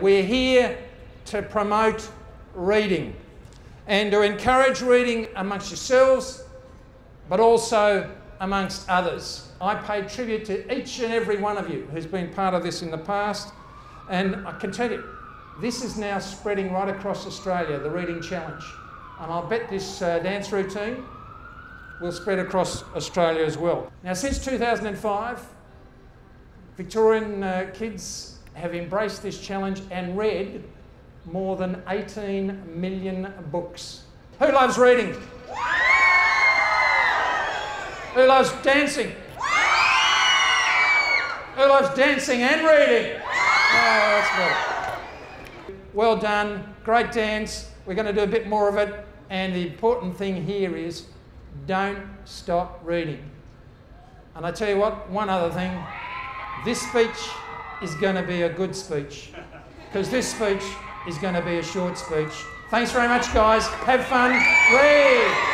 We're here to promote reading and to encourage reading amongst yourselves, but also amongst others. I pay tribute to each and every one of you who's been part of this in the past, and I can tell you, this is now spreading right across Australia, the Reading Challenge. And I'll bet this uh, dance routine will spread across Australia as well. Now, since 2005, Victorian uh, kids have embraced this challenge and read more than 18 million books. Who loves reading? Who loves dancing? Who loves dancing and reading? Oh. Well done, great dance. We're going to do a bit more of it. And the important thing here is don't stop reading. And I tell you what, one other thing this speech is going to be a good speech because this speech is going to be a short speech. Thanks very much, guys. Have fun. Read.